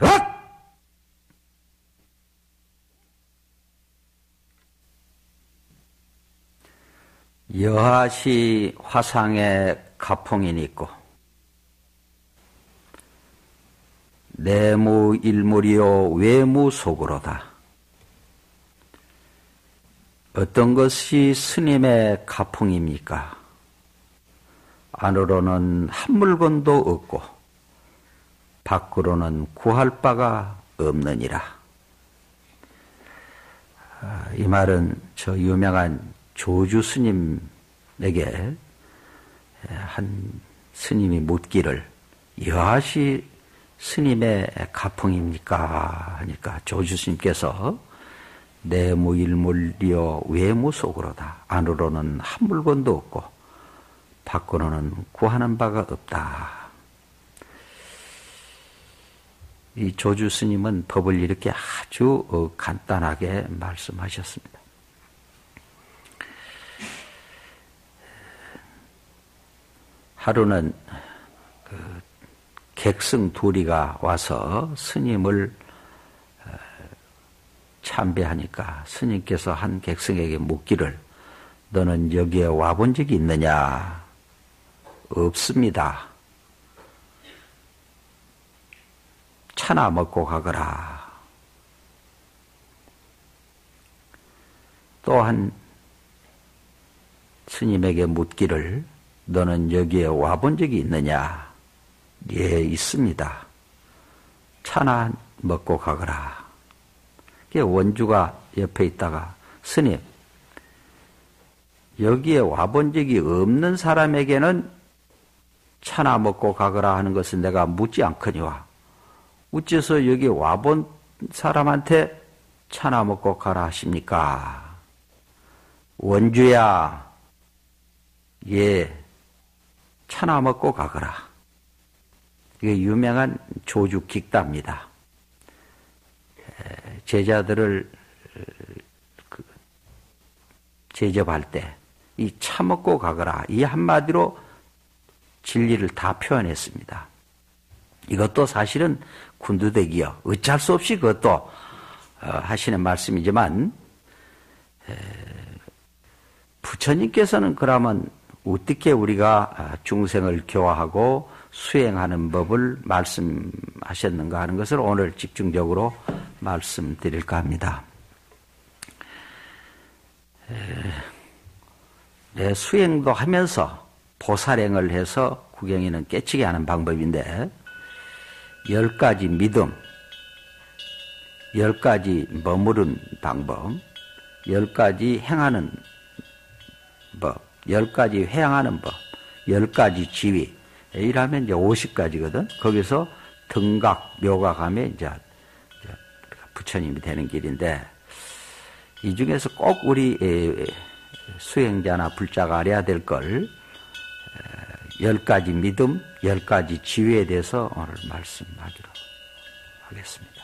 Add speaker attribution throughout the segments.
Speaker 1: 헛! 여하시 화상에 가풍인 있고 내무 일물이요 외무 속으로다. 어떤 것이 스님의 가풍입니까? 안으로는 한 물건도 없고 밖으로는 구할 바가 없느니라. 아, 이 말은 저 유명한 조주 스님에게 한 스님이 묻기를 여하시 스님의 가풍입니까? 하니까 조주 스님께서 내무일물리어 외무 속으로다. 안으로는 한 물건도 없고 밖으로는 구하는 바가 없다. 이 조주 스님은 법을 이렇게 아주 어, 간단하게 말씀하셨습니다. 하루는 그 객승 둘이가 와서 스님을 어, 참배하니까 스님께서 한 객승에게 묻기를 너는 여기에 와본 적이 있느냐? 없습니다. 차나 먹고 가거라. 또한 스님에게 묻기를 너는 여기에 와본 적이 있느냐? 예, 있습니다. 차나 먹고 가거라. 원주가 옆에 있다가 스님, 여기에 와본 적이 없는 사람에게는 차나 먹고 가거라 하는 것은 내가 묻지 않거니와 어째서 여기 와본 사람한테 차나 먹고 가라 하십니까? 원주야, 예, 차나 먹고 가거라. 이게 유명한 조주 긱답니다. 제자들을 그 제접할 때 이 차 먹고 가거라 이 한마디로 진리를 다 표현했습니다. 이것도 사실은 군두대기요. 어쩔 수 없이 그것도 어, 하시는 말씀이지만 부처님께서는 그러면 어떻게 우리가 아, 중생을 교화하고 수행하는 법을 말씀하셨는가 하는 것을 오늘 집중적으로 말씀드릴까 합니다. 내 수행도 하면서 보살행을 해서 구경이는 깨치게 하는 방법인데 열 가지 믿음, 열 가지 머무른 방법, 열 가지 행하는 법, 열 가지 회양하는 법, 열 가지 지위. 이라면 이제 50가지거든. 거기서 등각, 묘각하면 이제 부처님이 되는 길인데, 이 중에서 꼭 우리 수행자나 불자가 알아야 될 걸, 열 가지 믿음, 열 가지 지위에 대해서 오늘 말씀하기로 하겠습니다.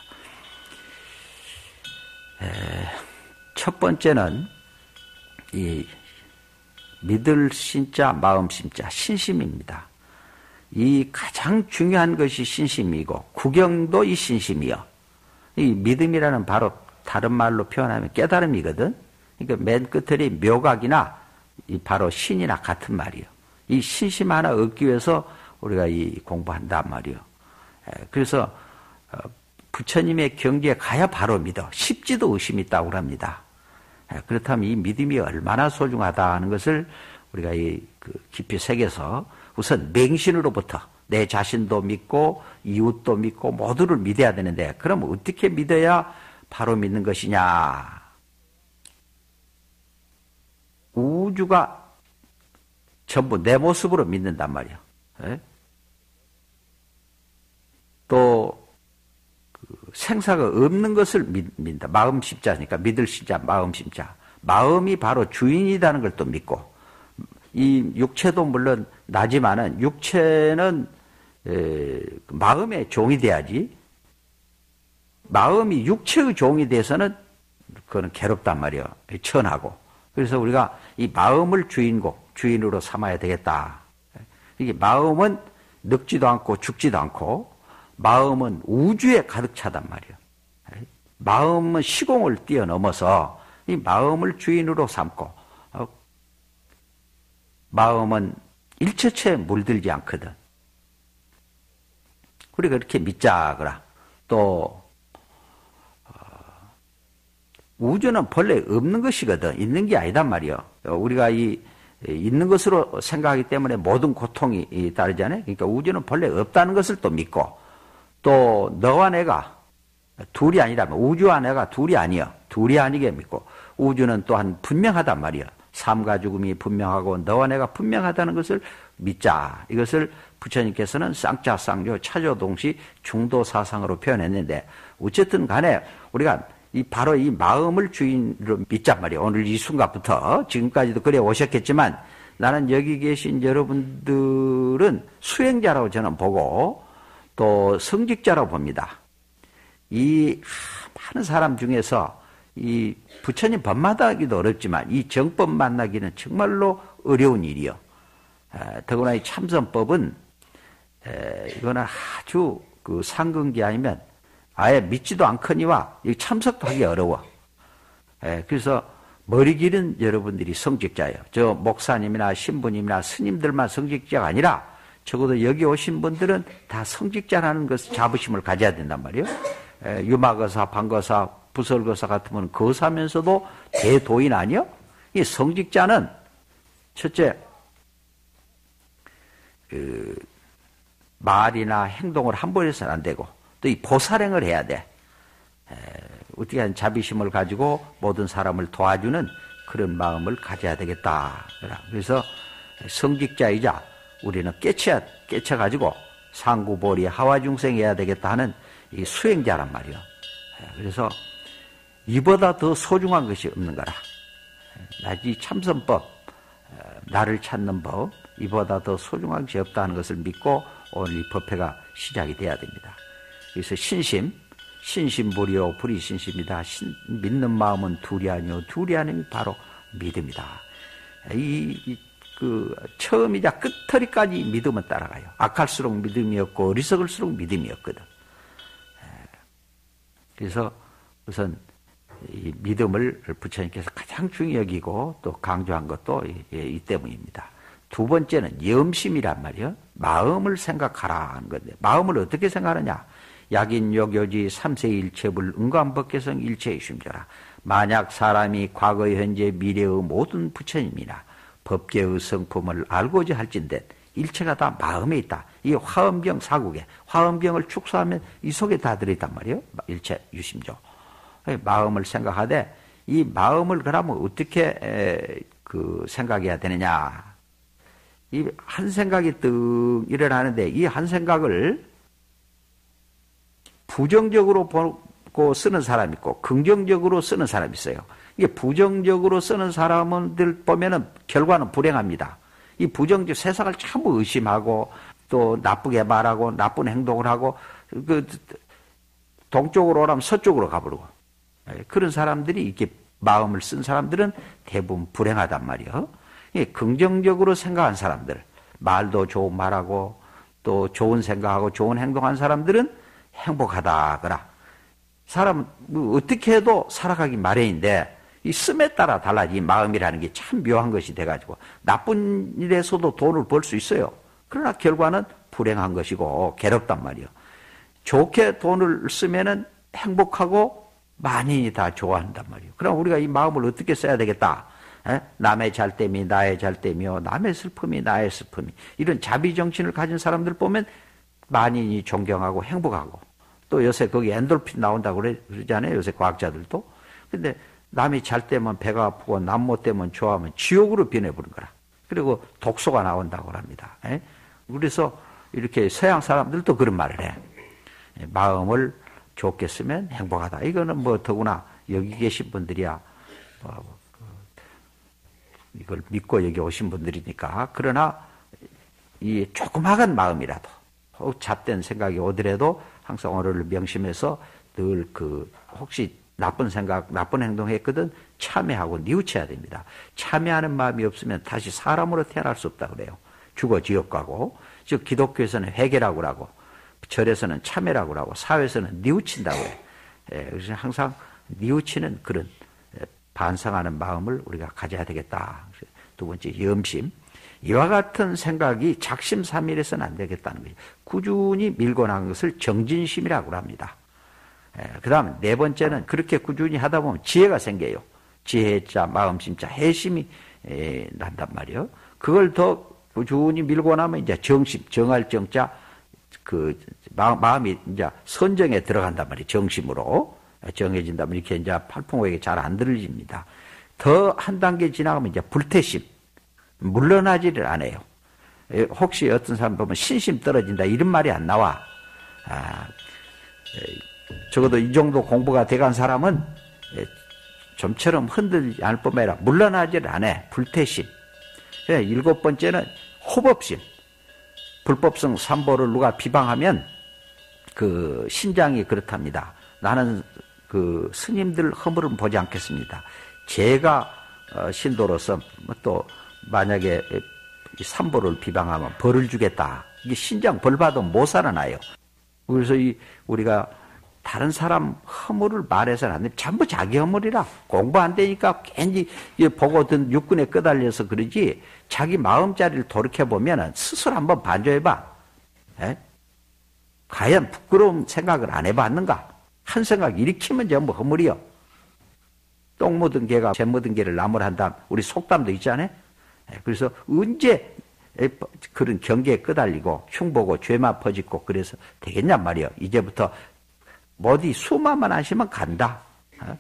Speaker 1: 첫 번째는 이 믿을 신자, 마음 신자, 신심입니다. 이 가장 중요한 것이 신심이고 구경도 이 신심이요. 이 믿음이라는 바로 다른 말로 표현하면 깨달음이거든. 그러니까 맨 끝에 묘각이나 이 바로 신이나 같은 말이요. 이 신심 하나 얻기 위해서 우리가 이 공부한단 말이요. 그래서 어, 부처님의 경지에 가야 바로 믿어. 십지도 의심이 있다고 합니다. 예, 그렇다면 이 믿음이 얼마나 소중하다 하는 것을 우리가 이그 깊이 새겨서 우선 맹신으로부터 내 자신도 믿고 이웃도 믿고 모두를 믿어야 되는데 그럼 어떻게 믿어야 바로 믿는 것이냐? 우주가 전부 내 모습으로 믿는단 말이야. 예? 또 생사가 없는 것을 믿 는다. 마음 십자니까 믿을 십자, 마음 십자. 마음이 바로 주인이라는 걸 또 믿고 이 육체도 물론 나지만은 육체는 에, 마음의 종이 돼야지. 마음이 육체의 종이 돼서는 그거는 괴롭단 말이에요. 천하고. 그래서 우리가 이 마음을 주인공, 주인으로 삼아야 되겠다. 이게 마음은 늙지도 않고 죽지도 않고 마음은 우주에 가득 차단 말이에요. 마음은 시공을 뛰어넘어서 이 마음을 주인으로 삼고 어, 마음은 일체체 물들지 않거든. 우리가 그렇게 믿자 그라. 또 어, 우주는 본래 없는 것이거든. 있는 게 아니단 말이요. 우리가 이 있는 것으로 생각하기 때문에 모든 고통이 따르잖아요. 그러니까 우주는 본래 없다는 것을 또 믿고 또 너와 내가 둘이 아니라면 우주와 내가 둘이 아니여. 둘이 아니게 믿고 우주는 또한 분명하단 말이야. 삶과 죽음이 분명하고 너와 내가 분명하다는 것을 믿자. 이것을 부처님께서는 쌍자 쌍조 차조 동시 중도 사상으로 표현했는데 어쨌든 간에 우리가 이 바로 이 마음을 주인으로 믿자 말이야. 오늘 이 순간부터 지금까지도 그래 오셨겠지만 나는 여기 계신 여러분들은 수행자라고 저는 보고 또 성직자라고 봅니다. 이 많은 사람 중에서 이 부처님 법 만나기도 어렵지만 이 정법 만나기는 정말로 어려운 일이요. 더구나 이 참선법은 이거는 아주 그 상근기 아니면 아예 믿지도 않거니와 참석도 하기 어려워. 그래서 머리 길은 여러분들이 성직자예요. 저 목사님이나 신부님이나 스님들만 성직자가 아니라 적어도 여기 오신 분들은 다 성직자라는 것을 자부심을 가져야 된단 말이에요. 유마거사, 방거사, 부설거사 같으면 거사면서도 대도인 아니요? 이 성직자는 첫째 그 말이나 행동을 함부로 해서는 안 되고 또 이 보살행을 해야 돼. 에, 어떻게 한 자비심을 가지고 모든 사람을 도와주는 그런 마음을 가져야 되겠다. 그래서 성직자이자 우리는 깨쳐 깨쳐가지고 상구보리 하와중생해야 되겠다 하는 이 수행자란 말이요. 그래서 이보다 더 소중한 것이 없는 거라. 나지 참선법, 나를 찾는 법, 이보다 더 소중한 것이 없다는 것을 믿고 오늘 이 법회가 시작이 돼야 됩니다. 그래서 신심, 신심불이요 불이 신심이다. 신, 믿는 마음은 둘이 아니요 둘이 아니면 바로 믿음이다. 이, 이, 그 처음이자 끝터리까지 믿음은 따라가요. 악할수록 믿음이었고 어리석을수록 믿음이었거든. 그래서 우선 이 믿음을 부처님께서 가장 중요 여기고 또 강조한 것도 이, 이 때문입니다. 두 번째는 염심이란 말이요. 마음을 생각하라 하는 건데 마음을 어떻게 생각하느냐? 약인 역 여지 삼세 일체불 은관법계성 일체의 심조라. 만약 사람이 과거 현재 미래의 모든 부처님이나 법계의 성품을 알고자 할진데 일체가 다 마음에 있다. 이 화엄경 사국에 화엄경을 축소하면 이 속에 다 들어있단 말이에요. 일체 유심조. 마음을 생각하되 이 마음을 그러면 어떻게 그 생각해야 되느냐? 이 한 생각이 뜩 일어나는데 이 한 생각을 부정적으로 보고 쓰는 사람이 있고 긍정적으로 쓰는 사람이 있어요. 이게 부정적으로 쓰는 사람들 보면은 결과는 불행합니다. 이 부정적 세상을 참 의심하고 또 나쁘게 말하고 나쁜 행동을 하고 그 동쪽으로 오라면 서쪽으로 가버리고 예, 그런 사람들이 이렇게 마음을 쓴 사람들은 대부분 불행하단 말이요. 긍정적으로 생각한 사람들, 말도 좋은 말하고 또 좋은 생각하고 좋은 행동한 사람들은 행복하다거나 사람 뭐 어떻게 해도 살아가기 마련인데 이 씀에 따라 달라지 마음이라는 게 참 묘한 것이 돼가지고 나쁜 일에서도 돈을 벌 수 있어요. 그러나 결과는 불행한 것이고 괴롭단 말이요. 좋게 돈을 쓰면은 행복하고 만인이 다 좋아한단 말이에요. 그럼 우리가 이 마음을 어떻게 써야 되겠다? 에? 남의 잘됨이 나의 잘됨이요. 남의 슬픔이 나의 슬픔이. 이런 자비 정신을 가진 사람들 보면 만인이 존경하고 행복하고 또 요새 거기 엔돌핀 나온다고 그러잖아요. 요새 과학자들도. 근데 남이 잘 때면 배가 아프고 남못 되면 좋아하면 지옥으로 변해버린 거라. 그리고 독소가 나온다고 합니다. 에? 그래서 이렇게 서양 사람들도 그런 말을 해. 마음을 좋게 쓰면 행복하다. 이거는 뭐 더구나 여기 계신 분들이야 뭐 이걸 믿고 여기 오신 분들이니까 그러나 이 조그마한 마음이라도 혹 잡된 생각이 오더라도 항상 오늘을 명심해서 늘 그 혹시 나쁜 생각, 나쁜 행동했거든 참회하고 뉘우쳐야 됩니다. 참회하는 마음이 없으면 다시 사람으로 태어날 수 없다 그래요. 죽어 지옥 가고 즉 기독교에서는 회개라고 하고 절에서는 참회라고 하고 사회에서는 뉘우친다고 해요. 예, 그래서 항상 뉘우치는 그런 반성하는 마음을 우리가 가져야 되겠다. 두 번째 염심. 이와 같은 생각이 작심삼일해서는 안 되겠다는 거예요. 꾸준히 밀고 나간 것을 정진심이라고 합니다. 예, 그 다음 네 번째는 그렇게 꾸준히 하다 보면 지혜가 생겨요. 지혜자, 마음심자, 해심이 에, 난단 말이에요. 그걸 더 꾸준히 밀고 나면 이제 정심, 정할 정자, 그 마 음, 이 이제 선정에 들어간단 말이에요. 정심으로 정해진다면 이렇게 이제 팔풍호에게 잘 안 들립니다. 더 한 단계 지나가면 이제 불태심, 물러나지를 않아요. 혹시 어떤 사람 보면 신심 떨어진다 이런 말이 안 나와. 아, 적어도 이 정도 공부가 돼간 사람은 좀처럼 흔들지 않을 뿐만 아니라 물러나지를 않아. 불태심. 일곱 번째는 호법심. 불법성 삼보를 누가 비방하면 그 신장이 그렇답니다. 나는 그 스님들 허물은 보지 않겠습니다. 제가 어, 신도로서 뭐또 만약에 삼보를 비방하면 벌을 주겠다. 이게 신장 벌 받으면 못 살아나요. 그래서 이 우리가 다른 사람 허물을 말해서는 안 돼. 전부 자기 허물이라. 공부 안 되니까 괜히 보고든 육군에 끄달려서 그러지. 자기 마음자리를 돌이켜보면 스스로 한번 반조해봐. 에? 과연 부끄러운 생각을 안 해봤는가? 한 생각 일으키면 전부 허물이요. 똥 묻은 개가 재 묻은 개를 나무를 한다. 우리 속담도 있잖아요. 그래서 언제 그런 경계에 끄달리고 흉보고 죄만 퍼짓고 그래서 되겠냔 말이요. 이제부터 어디 수만만 하시면 간다. 어?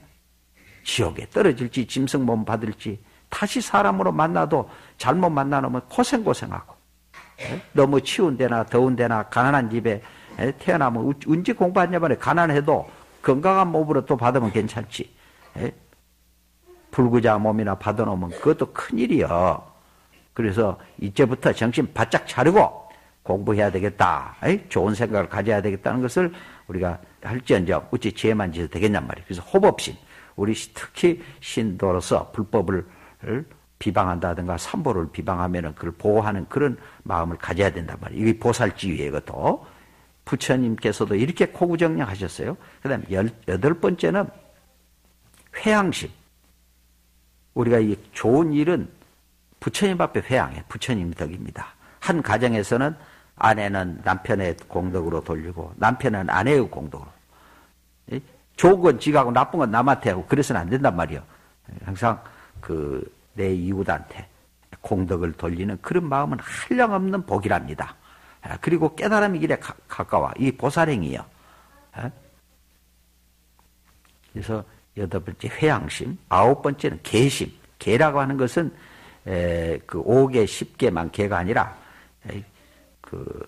Speaker 1: 지옥에 떨어질지 짐승 몸 받을지 다시 사람으로 만나도 잘못 만나놓으면 고생고생하고 어? 너무 치운 데나 더운 데나 가난한 집에 태어나면 언제 공부하냐 말에 가난해도 건강한 몸으로 또 받으면 괜찮지. 불구자 몸이나 받아놓으면 그것도 큰일이요. 그래서 이제부터 정신 바짝 차리고 공부해야 되겠다. 좋은 생각을 가져야 되겠다는 것을 우리가 할지언정 어찌 죄만 지어도 되겠냔 말이에요. 그래서 호법심. 우리 특히 신도로서 불법을 비방한다든가 삼보를 비방하면은 그걸 보호하는 그런 마음을 가져야 된단 말이에요. 이게 보살지위에 것도 부처님께서도 이렇게 코구정령하셨어요. 그 다음에 여덟 번째는 회양심. 우리가 이 좋은 일은 부처님 앞에 회양해. 부처님 덕입니다. 한 가정에서는 아내는 남편의 공덕으로 돌리고 남편은 아내의 공덕으로. 좋은 건 지가하고 나쁜 건 남한테 하고 그래서는 안 된단 말이요. 항상 그 내 이웃한테 공덕을 돌리는 그런 마음은 한량없는 복이랍니다. 아, 그리고 깨달음의 길에 가, 가까워. 이 보살행이요. 아? 그래서 여덟 번째 회양심, 아홉 번째는 개심. 개라고 하는 것은 에, 그 5개, 10개만 개가 아니라 에, 그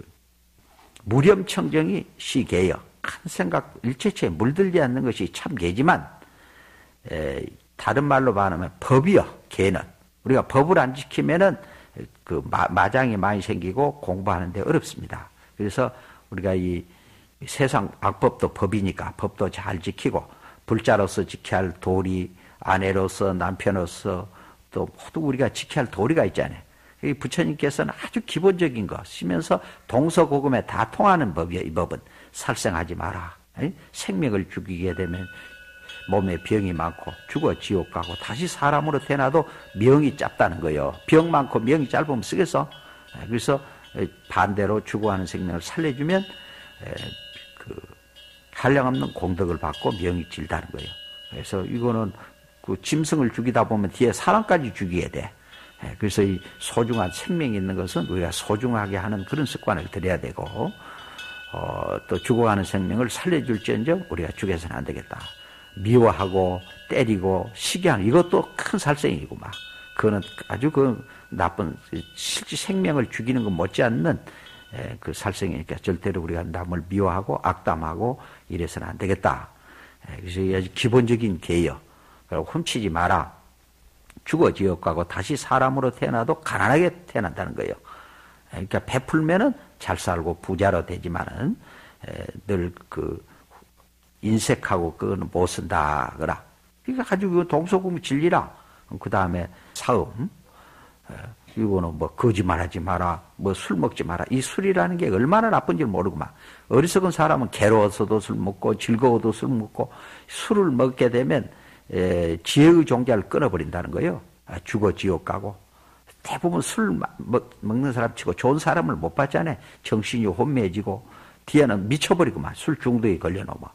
Speaker 1: 무렴청정이 시개요. 큰 생각 일체체에 물들지 않는 것이 참 개지만 에, 다른 말로 말하면 법이요. 개는 우리가 법을 안 지키면은 그 마, 장이 많이 생기고 공부하는데 어렵습니다. 그래서 우리가 이 세상 악법도 법이니까 법도 잘 지키고 불자로서 지켜야 할 도리, 아내로서 남편으로서 또 모두 우리가 지켜야 할 도리가 있잖아요. 이 부처님께서는 아주 기본적인 거 쓰면서 동서고금에 다 통하는 법이에요. 이 법은 살생하지 마라. 생명을 죽이게 되면 몸에 병이 많고 죽어 지옥 가고 다시 사람으로 태어나도 명이 짧다는 거예요. 병 많고 명이 짧으면 쓰겠어. 그래서 반대로 죽어가는 생명을 살려주면 그 한량없는 공덕을 받고 명이 질다는 거예요. 그래서 이거는 그 짐승을 죽이다 보면 뒤에 사람까지 죽이게 돼. 예, 그래서 이 소중한 생명이 있는 것은 우리가 소중하게 하는 그런 습관을 들여야 되고, 어, 또 죽어가는 생명을 살려줄지언정 우리가 죽여서는 안 되겠다. 미워하고 때리고 시기하는 이것도 큰 살생이고 막. 그거는 아주 그 나쁜 실제 생명을 죽이는 것 못지않는 예, 그 살생이니까 절대로 우리가 남을 미워하고 악담하고 이래서는 안 되겠다. 예, 그래서 아주 기본적인 개요. 훔치지 마라. 죽어 지옥 가고 다시 사람으로 태어나도 가난하게 태어난다는 거예요. 그러니까 베풀면은 잘 살고 부자로 되지만은 늘 그 인색하고 그거는 못 쓴다 그라. 그러니까 가지고 동서고무 진리라. 그 다음에 사음. 이거는 뭐 거짓말하지 마라, 뭐 술 먹지 마라. 이 술이라는 게 얼마나 나쁜지 모르고만 어리석은 사람은 괴로워서도 술 먹고 즐거워도 술 먹고 술을 먹게 되면 에, 지혜의 종자를 끊어버린다는 거예요. 아, 죽어 지옥 가고 대부분 술 먹는 사람 치고 좋은 사람을 못 봤잖아요. 정신이 혼미해지고 뒤에는 미쳐버리고만 술 중독에 걸려놓으면.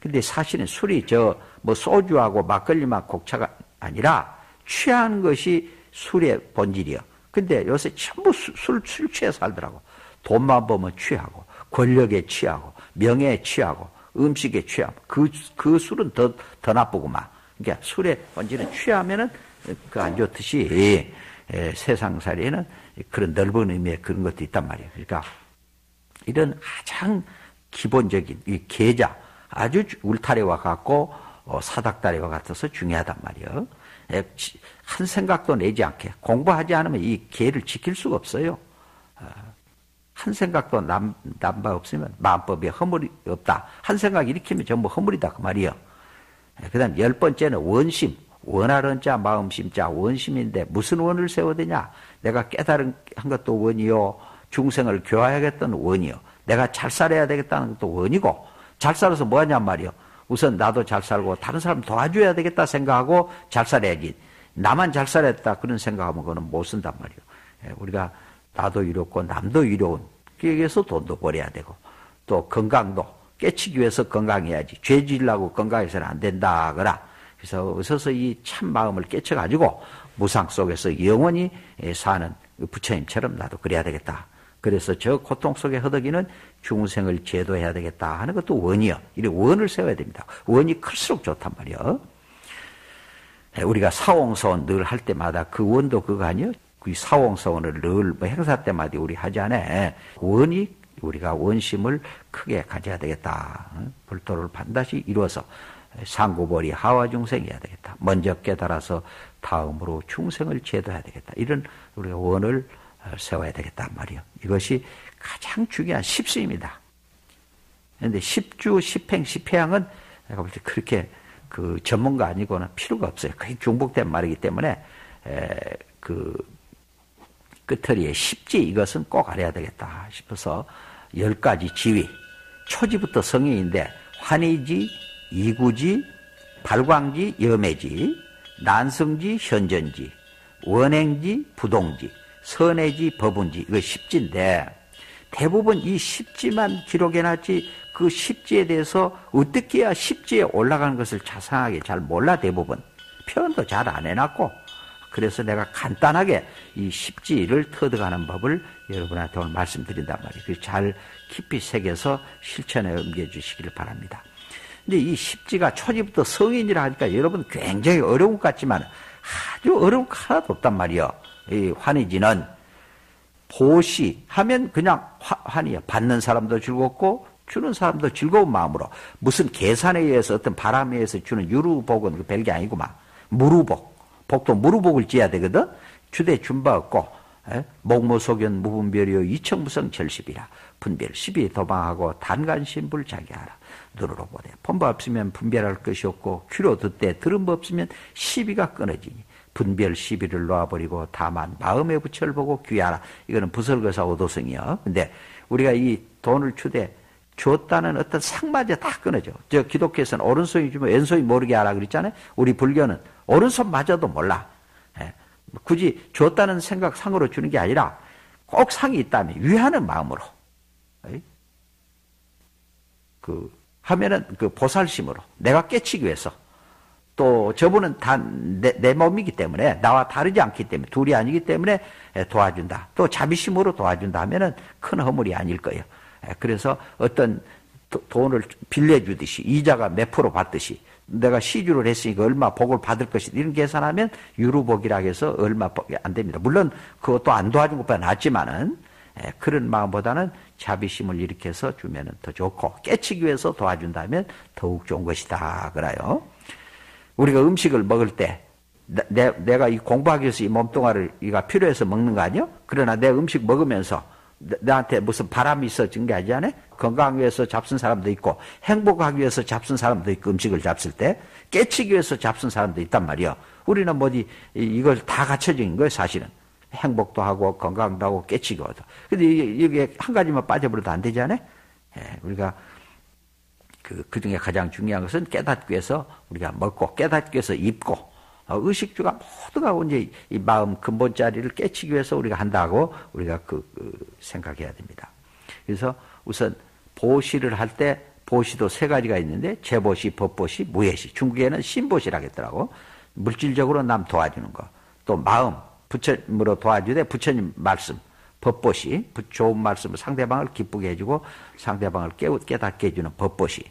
Speaker 1: 근데 사실은 술이 저 뭐 소주하고 막걸리만 곡차가 아니라 취한 것이 술의 본질이요. 근데 요새 전부 술, 술, 술 취해 살더라고. 돈만 보면 취하고, 권력에 취하고, 명예에 취하고, 음식에 취하고. 그, 그 술은 더, 더 나쁘구만. 그러니까 술의 본질은 취하면은 그 안 좋듯이 에, 세상살이에는 그런 넓은 의미의 그런 것도 있단 말이에요. 그러니까 이런 가장 기본적인 이 계자 아주 울타리와 같고 어, 사닥다리와 같아서 중요하단 말이에요. 한 생각도 내지 않게 공부하지 않으면 이 계를 지킬 수가 없어요. 어, 한 생각도 남, 남바 없으면 마음법에 허물이 없다. 한 생각 일으키면 전부 허물이다. 그 말이에요. 그 다음 열 번째는 원심. 원하는 자, 마음심 자, 원심인데 무슨 원을 세워야 되냐? 내가 깨달은 한 것도 원이요. 중생을 교화하겠다는 원이요. 내가 잘 살아야 되겠다는 것도 원이고, 잘 살아서 뭐 하냔 말이요. 우선 나도 잘 살고 다른 사람 도와줘야 되겠다 생각하고 잘 살아야지. 나만 잘 살았다 그런 생각하면 그거는 못 쓴단 말이요. 예, 우리가 나도 이롭고 남도 이로운 위해서 돈도 벌어야 되고 또 건강도 깨치기 위해서 건강해야지. 죄 지으려고 건강해서는 안 된다 그라. 그래서 어서서 이 참 마음을 깨쳐 가지고 무상 속에서 영원히 사는 부처님처럼 나도 그래야 되겠다. 그래서 저 고통 속에 허덕이는 중생을 제도해야 되겠다 하는 것도 원이요. 이 원을 세워야 됩니다. 원이 클수록 좋단 말이요. 우리가 사홍서원 늘할 때마다 그 원도 그거 아니요? 그 사홍서원을 늘 뭐 행사 때마다 우리 하잖아요. 원이 우리가 원심을 크게 가져야 되겠다. 불도를 반드시 이루어서 상고벌이 하와 중생이어야 되겠다. 먼저 깨달아서 다음으로 중생을 제도해야 되겠다. 이런 우리가 원을 세워야 되겠단 말이요. 이것이 가장 중요한 십수입니다. 그런데 십주, 십행, 십회양은 내가 볼 때 그렇게 그 전문가 아니거나 필요가 없어요. 거의 중복된 말이기 때문에 에, 그 끝터리에 십지 이것은 꼭 알아야 되겠다 싶어서 열 가지 지위. 초지부터 성인인데 환희지, 이구지, 발광지, 염해지, 난성지, 현전지, 원행지, 부동지, 선해지, 법운지 이거 십지인데 대부분 이 십지만 기록해놨지 그 십지에 대해서 어떻게 해야 십지에 올라가는 것을 자상하게 잘 몰라 대부분. 표현도 잘 안 해놨고 그래서 내가 간단하게 이 십지를 터득하는 법을 여러분한테 오늘 말씀드린단 말이에요. 잘 깊이 새겨서 실천에 옮겨주시기를 바랍니다. 근데 이 십지가 초지부터 성인이라 하니까 여러분 굉장히 어려운 것 같지만 아주 어려운 거 하나도 없단 말이에요. 이 환희지는 보시 하면 그냥 환이야. 받는 사람도 즐겁고 주는 사람도 즐거운 마음으로 무슨 계산에 의해서 어떤 바람에 의해서 주는 유루복은 그 별게 아니구만. 무루복. 복도 무루복을 지어야 되거든. 주대 준바 없고 목모소견 무분별이요 이청무성 절십이라 분별 십이 도방하고 단간신불 자기하라 눈으로 보되 본바 없으면 분별할 것이 없고 귀로 듣되 들은 법 없으면 시비가 끊어지니 분별 시비를 놓아버리고 다만 마음의 부처를 보고 귀하라. 이거는 부설거사 오도성이요. 근데 우리가 이 돈을 주되 줬다는 어떤 상마저 다 끊어져. 저 기독교에서는 오른손이 주면 왼손이 모르게 하라 그랬잖아요. 우리 불교는 오른손마저도 몰라. 예. 굳이 줬다는 생각 상으로 주는 게 아니라 꼭 상이 있다면 위하는 마음으로. 예. 그 하면은 그 보살심으로 내가 깨치기 위해서 또 저분은 다 내, 내 몸이기 때문에 나와 다르지 않기 때문에 둘이 아니기 때문에 도와준다. 또 자비심으로 도와준다 하면은 큰 허물이 아닐 거예요. 그래서 어떤 돈을 빌려주듯이 이자가 몇 프로 받듯이 내가 시주를 했으니까 얼마 복을 받을 것이다. 이런 계산하면 유루복이라 해서 얼마 복이 안 됩니다. 물론 그것도 안 도와준 것보다 낫지만은 그런 마음보다는 자비심을 일으켜서 주면은 더 좋고 깨치기 위해서 도와준다면 더욱 좋은 것이다. 그래요. 우리가 음식을 먹을 때 내, 내가 이 공부하기 위해서 이 몸뚱아리를 이가 필요해서 먹는 거 아니요? 그러나 내 음식 먹으면서 나한테 무슨 바람이 있어진 게 아니잖아요? 건강 위해서 잡순 사람도 있고 행복하기 위해서 잡순 사람도 있고 음식을 잡술 때 깨치기 위해서 잡순 사람도 있단 말이요. 우리는 뭐지 이걸 다 갖춰진 거예요 사실은. 행복도 하고 건강도 하고 깨치기도 하고. 근데 이게 한 가지만 빠져버려도 안 되잖아요? 예, 우리가 그, 그 중에 가장 중요한 것은 깨닫기 위해서 우리가 먹고 깨닫기 위해서 입고 어, 의식주가 모두가 이제 이 마음 근본 자리를 깨치기 위해서 우리가 한다고 우리가 그, 그 생각해야 됩니다. 그래서 우선 보시를 할 때 보시도 세 가지가 있는데 재보시, 법보시, 무예시. 중국에는 신보시라겠더라고. 물질적으로 남 도와주는 거. 또 마음, 부처님으로 도와주되 부처님 말씀, 법보시, 좋은 말씀을 상대방을 기쁘게 해주고 상대방을 깨우, 깨닫게 해주는 법보시.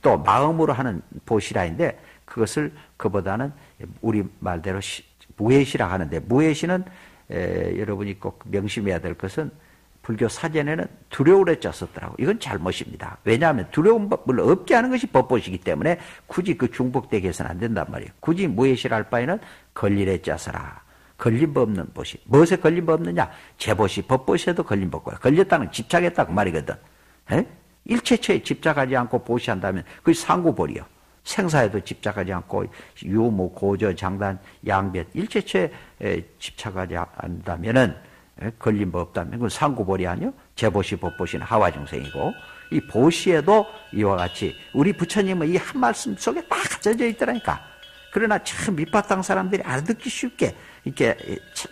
Speaker 1: 또 마음으로 하는 보시라인데 그것을 그보다는 우리 말대로 시, 무예시라 하는데 무예시는 에, 여러분이 꼭 명심해야 될 것은 불교 사전에는 두려움을 짰었더라고. 이건 잘못입니다. 왜냐하면 두려움을 없게 하는 것이 법보시기 때문에 굳이 그 중복되게 해서는 안 된단 말이에요. 굳이 무예시를 할 바에는 걸리래 짜서라. 걸림법 없는 보시. 무엇에 걸림법 없느냐? 재보시, 법보시에도 걸림법 없고요. 걸렸다는 집착했다고 말이거든. 에? 일체처에 집착하지 않고 보시한다면 그게 상구벌이요. 생사에도 집착하지 않고 유무, 고저, 장단, 양변 일체처에 집착하지 않는다면은 걸림법 없다면 그건 상구벌이 아니요. 재보시, 법보시는 하와중생이고 이 보시에도 이와 같이 우리 부처님은 이 한 말씀 속에 딱 갇혀져 있더라니까. 그러나 참 밑바탕 사람들이 알아듣기 쉽게 이렇게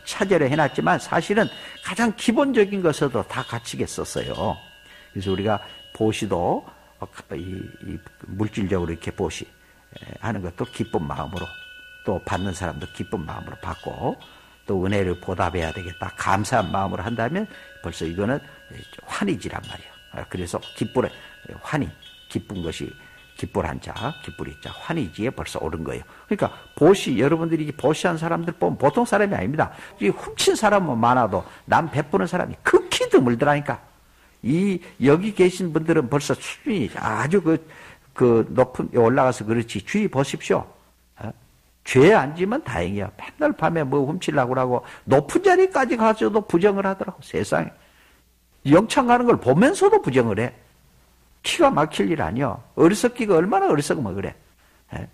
Speaker 1: 차별을 해놨지만 사실은 가장 기본적인 것에도 다 갖추게 썼어요. 그래서 우리가 보시도 이, 이 물질적으로 이렇게 보시 하는 것도 기쁜 마음으로 또 받는 사람도 기쁜 마음으로 받고 또 은혜를 보답해야 되겠다 감사한 마음으로 한다면 벌써 이거는 환희지란 말이에요. 그래서 기쁨의 환희 기쁜 것이 기쁘란 자, 기쁘리 자, 환희지에 벌써 오른 거예요. 그러니까 보시, 여러분들이 보시한 사람들 보면 보통 사람이 아닙니다. 이 훔친 사람은 많아도 남 베푸는 사람이 극히 드물더라니까. 이, 여기 계신 분들은 벌써 수준이 아주 그, 그 높은, 올라가서 그렇지. 주의 보십시오. 어? 죄에 안 지면 다행이야. 맨날 밤에 뭐 훔치려고 하고 높은 자리까지 가서도 부정을 하더라고, 세상에. 영창 가는 걸 보면서도 부정을 해. 키가 막힐 일 아니요. 어리석기가 얼마나 어리석으면 그래. 예?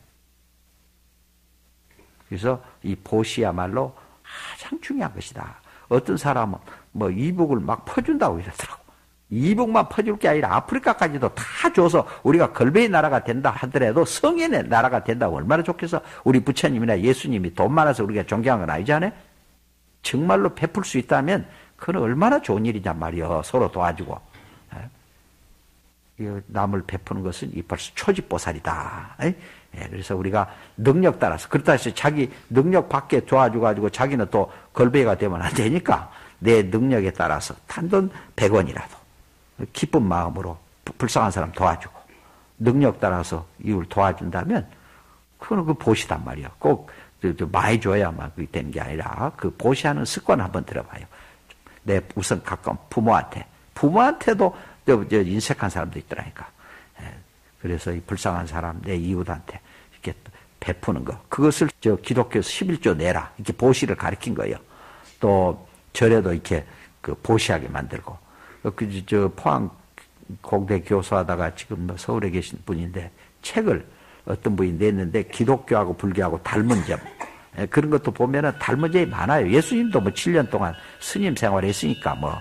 Speaker 1: 그래서 이 보시야말로 가장 중요한 것이다. 어떤 사람은 뭐 이북을 막 퍼준다고 이러더라고. 이북만 퍼줄 게 아니라 아프리카까지도 다 줘서 우리가 걸베이 나라가 된다 하더라도 성인의 나라가 된다고 얼마나 좋겠어. 우리 부처님이나 예수님이 돈 많아서 우리가 존경한 건 아니잖아요. 정말로 베풀 수 있다면 그건 얼마나 좋은 일이냔 말이요. 서로 도와주고. 남을 베푸는 것은 이 벌써 초집보살이다. 예, 그래서 우리가 능력 따라서 그렇다 해서 자기 능력 밖에 도와줘 가지고 자기는 또 걸베가 되면 안 되니까 내 능력에 따라서 단돈 100원이라도 기쁜 마음으로 불쌍한 사람 도와주고 능력 따라서 이웃을 도와준다면 그거는 그 보시단 말이야. 꼭 많이 줘야만 그게 되는 게 아니라 그 보시하는 습관 한번 들어봐요. 내 우선 가까운 부모한테 부모한테도 인색한 사람도 있더라니까. 예. 그래서 이 불쌍한 사람, 내 이웃한테 이렇게 베푸는 거. 그것을 저 기독교에서 11조 내라. 이렇게 보시를 가르친 거예요. 또 절에도 이렇게 그 보시하게 만들고. 그, 저 포항 공대 교수하다가 지금 뭐 서울에 계신 분인데 책을 어떤 분이 냈는데 기독교하고 불교하고 닮은 점. 예, 그런 것도 보면은 닮은 점이 많아요. 예수님도 뭐 7년 동안 스님 생활했으니까 뭐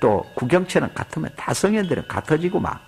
Speaker 1: 또 구경체는 같으면 다 성현들은 같아지고 막